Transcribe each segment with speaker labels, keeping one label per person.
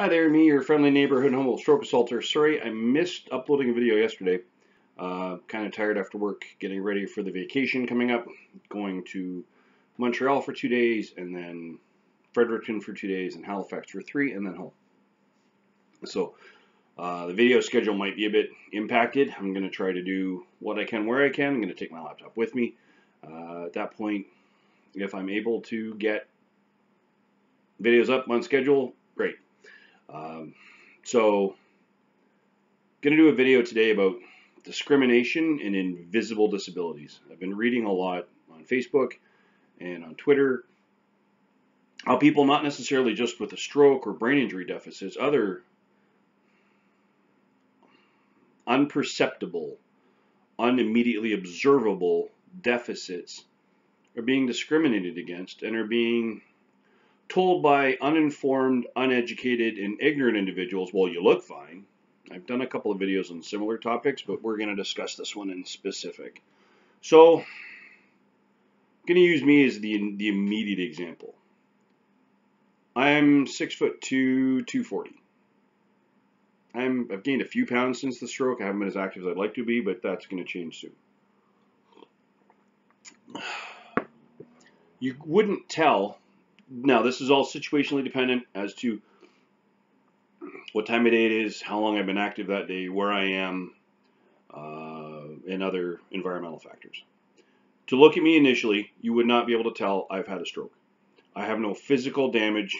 Speaker 1: Hi there, me, your friendly neighborhood Humboldt stroke assaulter. Sorry, I missed uploading a video yesterday. Uh, kind of tired after work, getting ready for the vacation coming up. Going to Montreal for two days, and then Fredericton for two days, and Halifax for three, and then home. So uh, the video schedule might be a bit impacted. I'm going to try to do what I can where I can. I'm going to take my laptop with me. Uh, at that point, if I'm able to get videos up on schedule, great. Um, so, going to do a video today about discrimination and invisible disabilities. I've been reading a lot on Facebook and on Twitter how people, not necessarily just with a stroke or brain injury deficits, other unperceptible, unimmediately observable deficits are being discriminated against and are being told by uninformed, uneducated, and ignorant individuals, well, you look fine. I've done a couple of videos on similar topics, but we're going to discuss this one in specific. So, I'm going to use me as the, the immediate example. I'm six foot two, 240. I'm, I've gained a few pounds since the stroke. I haven't been as active as I'd like to be, but that's going to change soon. You wouldn't tell now, this is all situationally dependent as to what time of day it is, how long I've been active that day, where I am, uh, and other environmental factors. To look at me initially, you would not be able to tell I've had a stroke. I have no physical damage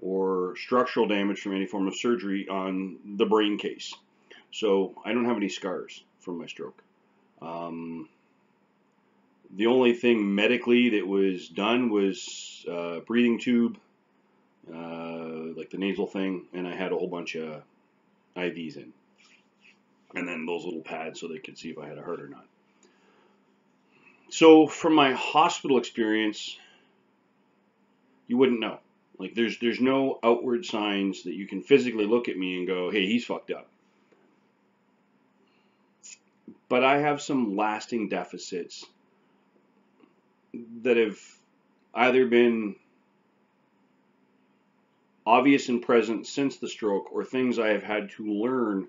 Speaker 1: or structural damage from any form of surgery on the brain case. So I don't have any scars from my stroke. Um, the only thing medically that was done was uh, breathing tube, uh, like the nasal thing, and I had a whole bunch of IVs in. And then those little pads so they could see if I had a heart or not. So from my hospital experience, you wouldn't know. Like there's there's no outward signs that you can physically look at me and go, hey, he's fucked up. But I have some lasting deficits that have either been obvious and present since the stroke or things I have had to learn,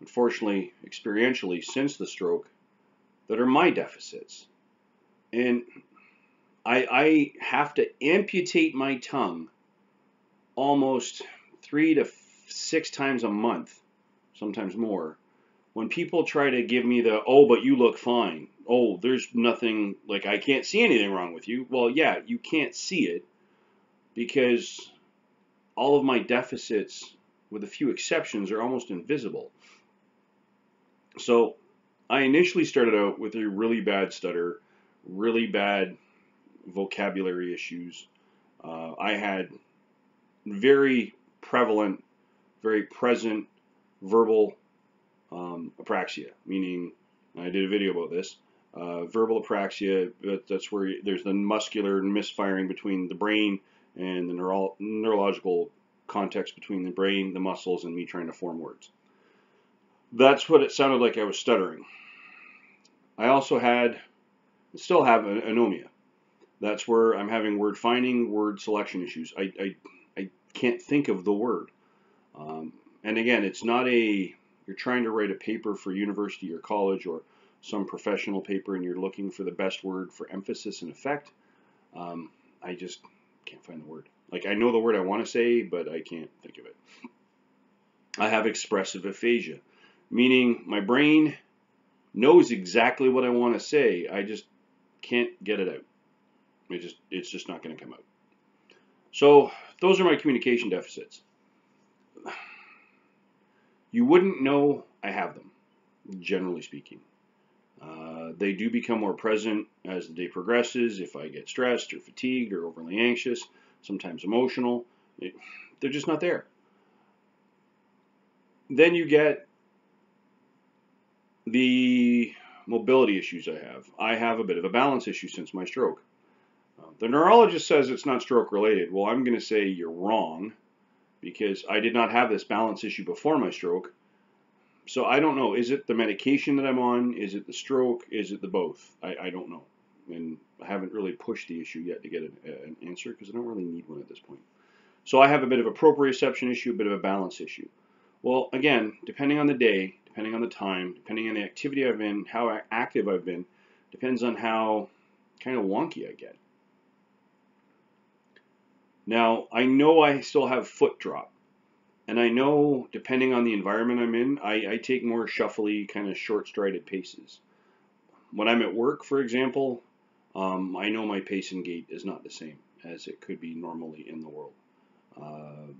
Speaker 1: unfortunately, experientially since the stroke that are my deficits. And I, I have to amputate my tongue almost three to six times a month, sometimes more, when people try to give me the, oh, but you look fine oh, there's nothing, like, I can't see anything wrong with you. Well, yeah, you can't see it because all of my deficits, with a few exceptions, are almost invisible. So I initially started out with a really bad stutter, really bad vocabulary issues. Uh, I had very prevalent, very present verbal um, apraxia, meaning I did a video about this. Uh, verbal apraxia, that's where there's the muscular misfiring between the brain and the neuro neurological context between the brain, the muscles, and me trying to form words. That's what it sounded like I was stuttering. I also had, still have an anomia. That's where I'm having word finding, word selection issues. I, I, I can't think of the word. Um, and again, it's not a, you're trying to write a paper for university or college or some professional paper and you're looking for the best word for emphasis and effect, um, I just can't find the word. Like I know the word I want to say, but I can't think of it. I have expressive aphasia, meaning my brain knows exactly what I want to say. I just can't get it out. It just it's just not going to come out. So those are my communication deficits. You wouldn't know I have them, generally speaking. Uh, they do become more present as the day progresses. If I get stressed or fatigued or overly anxious, sometimes emotional, it, they're just not there. Then you get the mobility issues I have. I have a bit of a balance issue since my stroke. Uh, the neurologist says it's not stroke related. Well, I'm going to say you're wrong because I did not have this balance issue before my stroke so I don't know. Is it the medication that I'm on? Is it the stroke? Is it the both? I, I don't know. And I haven't really pushed the issue yet to get an, an answer because I don't really need one at this point. So I have a bit of a proprioception issue, a bit of a balance issue. Well, again, depending on the day, depending on the time, depending on the activity I've been, how active I've been, depends on how kind of wonky I get. Now, I know I still have foot drop. And I know, depending on the environment I'm in, I, I take more shuffly, kind of short strided paces. When I'm at work, for example, um, I know my pace and gait is not the same as it could be normally in the world. Uh,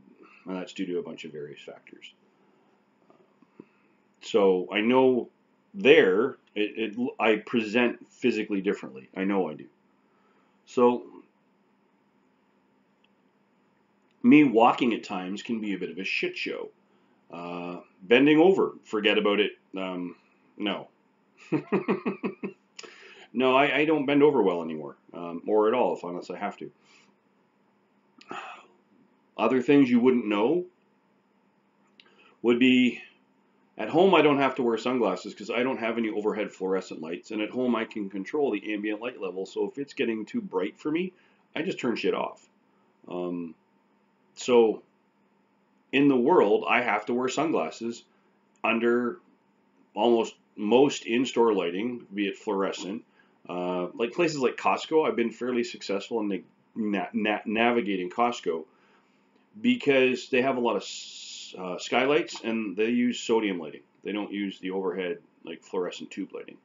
Speaker 1: and that's due to a bunch of various factors. So I know there, it, it, I present physically differently. I know I do. So me walking at times can be a bit of a shit show. Uh, bending over, forget about it. Um, no. no, I, I, don't bend over well anymore, um, or at all, if unless I have to. Other things you wouldn't know would be at home I don't have to wear sunglasses because I don't have any overhead fluorescent lights, and at home I can control the ambient light level. So if it's getting too bright for me, I just turn shit off. Um, so in the world, I have to wear sunglasses under almost most in-store lighting, be it fluorescent. Uh, like places like Costco, I've been fairly successful in na- na- navigating Costco because they have a lot of uh, skylights and they use sodium lighting. They don't use the overhead like fluorescent tube lighting.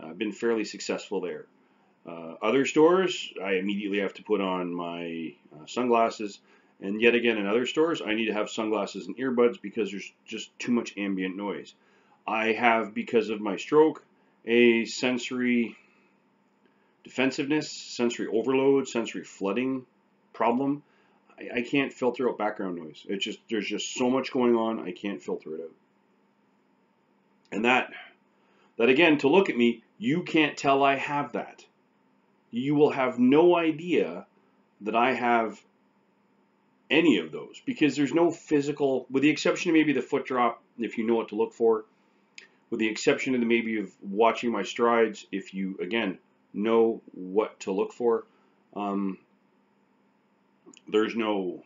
Speaker 1: I've been fairly successful there. Uh, other stores, I immediately have to put on my uh, sunglasses and yet again, in other stores, I need to have sunglasses and earbuds because there's just too much ambient noise. I have, because of my stroke, a sensory defensiveness, sensory overload, sensory flooding problem. I, I can't filter out background noise. It's just there's just so much going on. I can't filter it out. And that that again, to look at me, you can't tell I have that. You will have no idea that I have any of those because there's no physical, with the exception of maybe the foot drop, if you know what to look for, with the exception of the maybe of watching my strides, if you again know what to look for, um, there's no,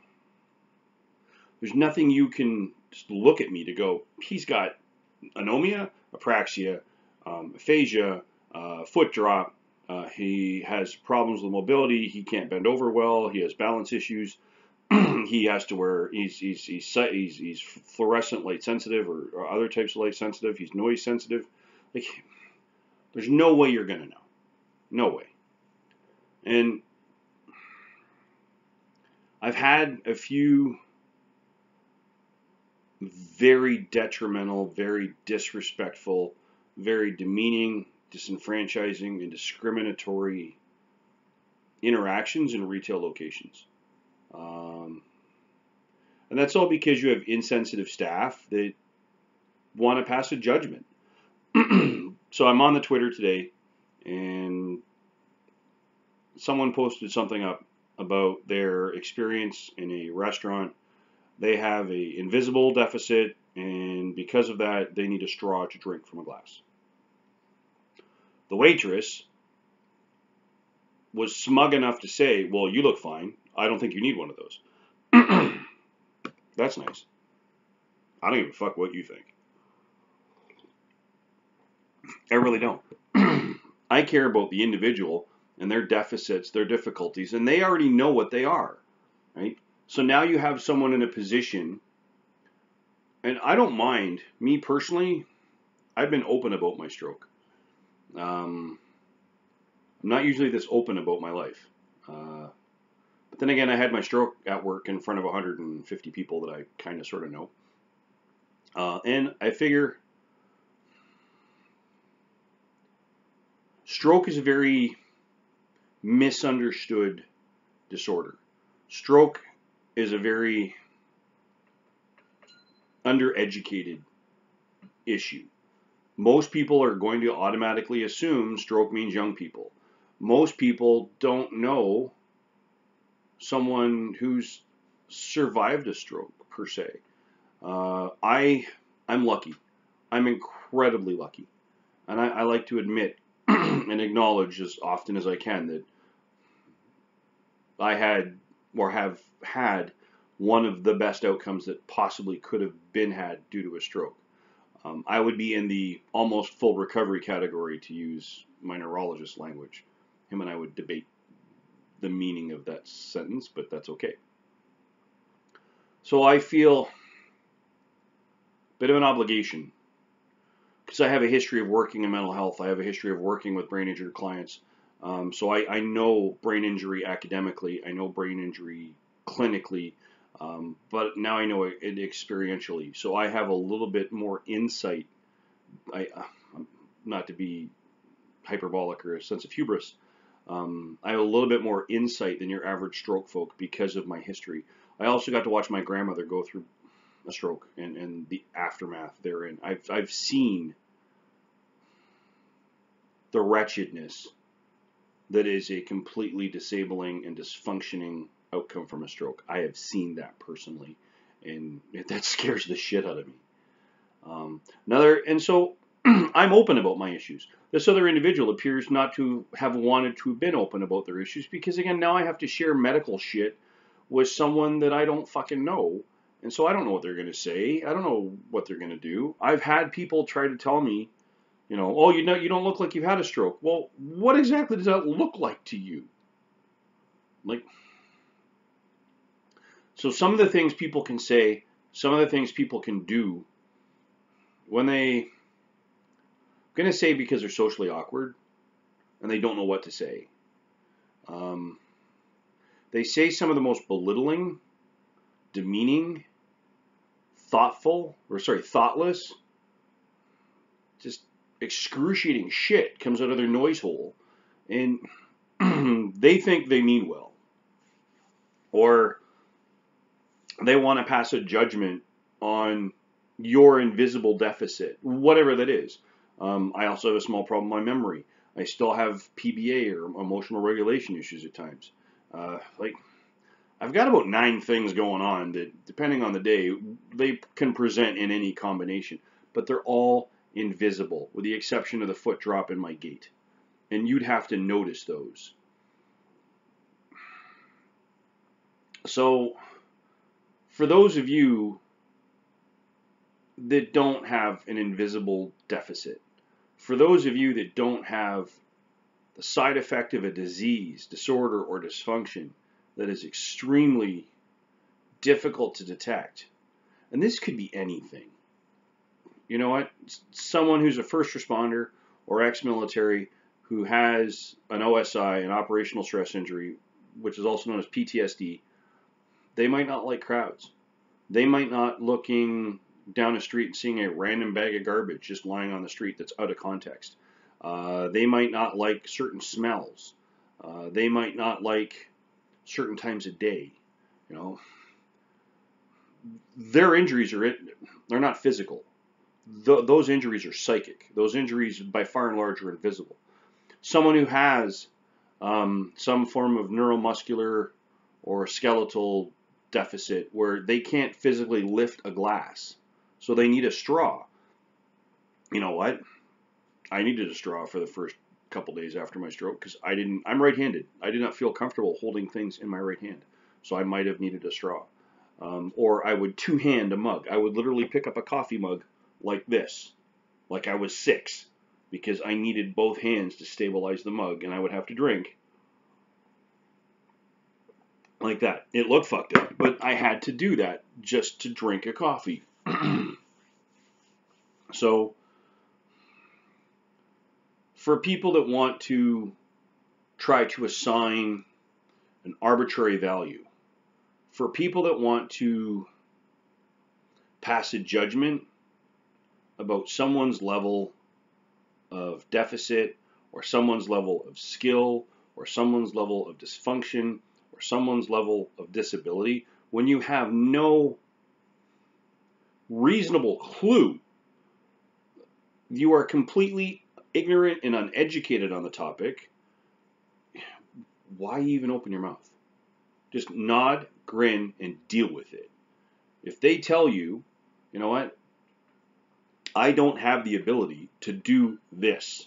Speaker 1: there's nothing you can just look at me to go, he's got anomia, apraxia, um, aphasia, uh, foot drop, uh, he has problems with mobility, he can't bend over well, he has balance issues. He has to wear he's he's he's he's, he's fluorescent light sensitive or, or, other types of light sensitive. He's noise sensitive. Like there's no way you're gonna know, no way. And I've had a few very detrimental, very disrespectful, very demeaning, disenfranchising, and discriminatory interactions in retail locations. Um, and that's all because you have insensitive staff that want to pass a judgment. so I'm on the Twitter today, and someone posted something up about their experience in a restaurant. They have a invisible deficit, and because of that, they need a straw to drink from a glass. The waitress was smug enough to say, "Well, you look fine. I don't think you need one of those. That's nice. I don't give a fuck what you think. I really don't. I care about the individual and their deficits, their difficulties, and they already know what they are, right? So now you have someone in a position, and I don't mind, me personally, I've been open about my stroke. Um, I'm not usually this open about my life. Uh, but then again, I had my stroke at work in front of 150 people that I kind of sort of know. Uh, and I figure stroke is a very misunderstood disorder. Stroke is a very undereducated issue. Most people are going to automatically assume stroke means young people. Most people don't know someone who's survived a stroke per se. Uh, I I'm lucky. I'm incredibly lucky, and I, I like to admit and acknowledge as often as I can that I had or have had one of the best outcomes that possibly could have been had due to a stroke. Um, I would be in the almost full recovery category to use my neurologist language. Him and I would debate the meaning of that sentence, but that's okay. So I feel a bit of an obligation because I have a history of working in mental health. I have a history of working with brain injured clients. Um, so I, I, know brain injury academically. I know brain injury clinically. Um, but now I know it, experientially. So I have a little bit more insight. I, uh, not to be hyperbolic or a sense of hubris. Um, I have a little bit more insight than your average stroke folk because of my history. I also got to watch my grandmother go through a stroke and, and the aftermath therein. I've, I've seen the wretchedness that is a completely disabling and dysfunctioning outcome from a stroke. I have seen that personally, and that scares the shit out of me. Um, another, and so I'm open about my issues. This other individual appears not to have wanted to have been open about their issues because again, now I have to share medical shit with someone that I don't fucking know and so I don't know what they're going to say. I don't know what they're going to do. I've had people try to tell me, you know, oh, you know, you don't look like you've had a stroke. Well, what exactly does that look like to you? Like, so some of the things people can say, some of the things people can do when they, going to say because they're socially awkward and they don't know what to say. Um, they say some of the most belittling, demeaning, thoughtful, or sorry, thoughtless, just excruciating shit comes out of their noise hole, and they think they mean well, or they want to pass a judgment on your invisible deficit, whatever that is. Um, I also have a small problem with my memory. I still have PBA or emotional regulation issues at times. Uh, like I've got about nine things going on that, depending on the day, they can present in any combination, but they're all invisible, with the exception of the foot drop in my gait. And you'd have to notice those. So, for those of you that don't have an invisible deficit, for those of you that don't have the side effect of a disease, disorder, or dysfunction, that is extremely difficult to detect. And this could be anything. You know what? Someone who's a first responder or ex military who has an OSI, an operational stress injury, which is also known as PTSD, they might not like crowds. They might not looking down a street and seeing a random bag of garbage just lying on the street that's out of context. Uh, they might not like certain smells. Uh, they might not like certain times a day. You know, their injuries are they're not physical. Th- those injuries are psychic. Those injuries, by far and large, are invisible. Someone who has um, some form of neuromuscular or skeletal deficit where they can't physically lift a glass, so they need a straw. You know what? I needed a straw for the first couple days after my stroke because I didn't. I'm right-handed. I did not feel comfortable holding things in my right hand, so I might have needed a straw. Um, or I would two-hand a mug. I would literally pick up a coffee mug like this, like I was six, because I needed both hands to stabilize the mug, and I would have to drink like that. It looked fucked up, but I had to do that just to drink a coffee. so for people that want to try to assign an arbitrary value, for people that want to pass a judgment about someone's level of deficit or someone's level of skill or someone's level of dysfunction or someone's level of disability when you have no reasonable clue you are completely ignorant and uneducated on the topic, why even open your mouth? Just nod, grin, and deal with it. If they tell you, you know what, I don't have the ability to do this,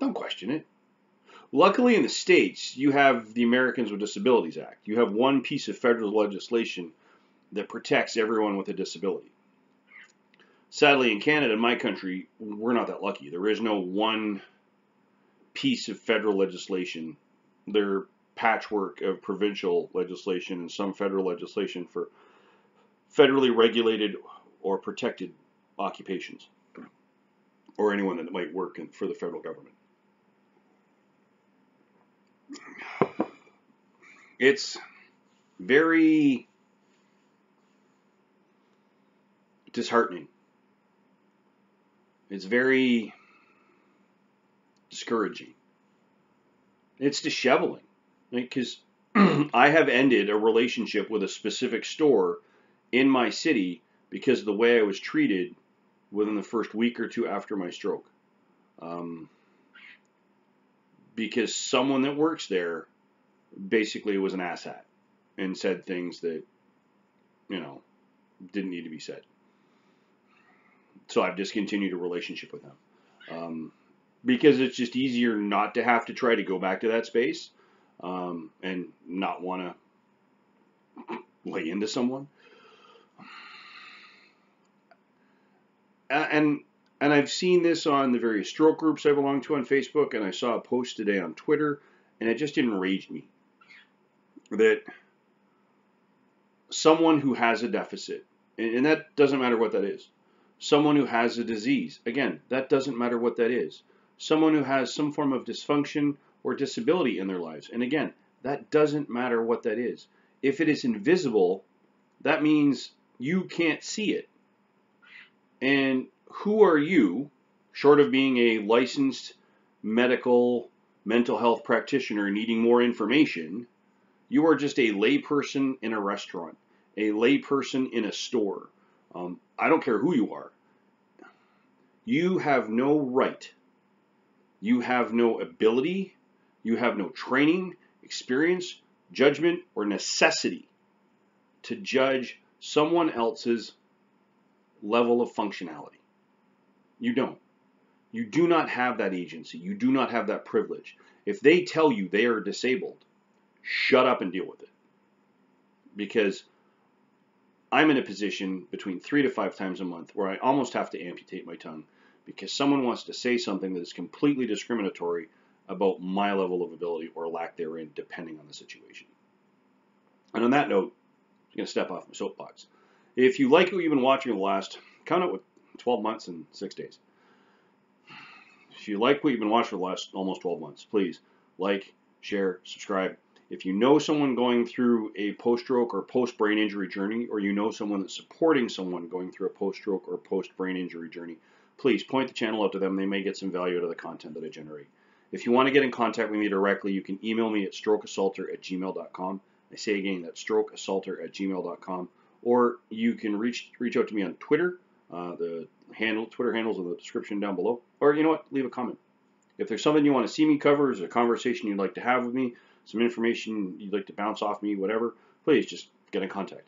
Speaker 1: don't question it. Luckily, in the States, you have the Americans with Disabilities Act. You have one piece of federal legislation that protects everyone with a disability. Sadly, in Canada, in my country, we're not that lucky. There is no one piece of federal legislation. They're patchwork of provincial legislation and some federal legislation for federally regulated or protected occupations or anyone that might work in, for the federal government. It's very disheartening. It's very discouraging. It's disheveling. Because right? I have ended a relationship with a specific store in my city because of the way I was treated within the first week or two after my stroke. Um, because someone that works there basically was an asshat and said things that, you know, didn't need to be said. So I've discontinued a relationship with them. Um, because it's just easier not to have to try to go back to that space um, and not want to lay into someone. And and I've seen this on the various stroke groups I belong to on Facebook, and I saw a post today on Twitter, and it just enraged me that someone who has a deficit, and that doesn't matter what that is, someone who has a disease, again, that doesn't matter what that is, someone who has some form of dysfunction or disability in their lives, and again, that doesn't matter what that is. If it is invisible, that means you can't see it. And who are you, short of being a licensed medical mental health practitioner needing more information, you are just a layperson in a restaurant, a layperson in a store. Um, I don't care who you are. You have no right, you have no ability, you have no training, experience, judgment, or necessity to judge someone else's level of functionality. You don't. You do not have that agency. You do not have that privilege. If they tell you they are disabled, shut up and deal with it. Because I'm in a position between three to five times a month where I almost have to amputate my tongue because someone wants to say something that is completely discriminatory about my level of ability or lack therein, depending on the situation. And on that note, I'm going to step off my soapbox. If you like what you've been watching the last, count it with 12 months and six days. If you like what you've been watching for the last almost 12 months, please like, share, subscribe. If you know someone going through a post-stroke or post-brain injury journey, or you know someone that's supporting someone going through a post-stroke or post-brain injury journey, please point the channel out to them. They may get some value out of the content that I generate. If you want to get in contact with me directly, you can email me at strokeassaulter at gmail.com. I say again, that's strokeassaulter at gmail.com. Or you can reach reach out to me on Twitter uh, the handle, Twitter handles in the description down below. Or you know what? Leave a comment. If there's something you want to see me cover, is a conversation you'd like to have with me, some information you'd like to bounce off me, whatever, please just get in contact.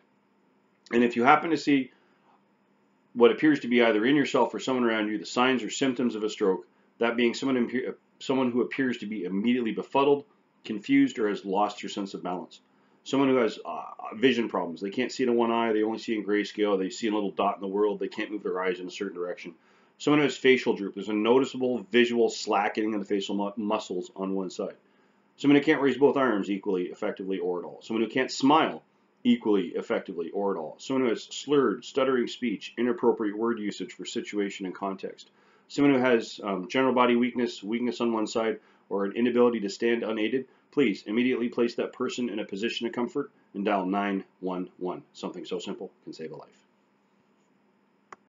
Speaker 1: And if you happen to see what appears to be either in yourself or someone around you, the signs or symptoms of a stroke, that being someone, someone who appears to be immediately befuddled, confused, or has lost your sense of balance someone who has uh, vision problems. They can't see in one eye. They only see in grayscale. They see a little dot in the world. They can't move their eyes in a certain direction. Someone who has facial droop. There's a noticeable visual slackening of the facial mu muscles on one side. Someone who can't raise both arms equally effectively or at all. Someone who can't smile equally effectively or at all. Someone who has slurred, stuttering speech, inappropriate word usage for situation and context. Someone who has um, general body weakness, weakness on one side, or an inability to stand unaided please immediately place that person in a position of comfort and dial 911. Something so simple can save a life.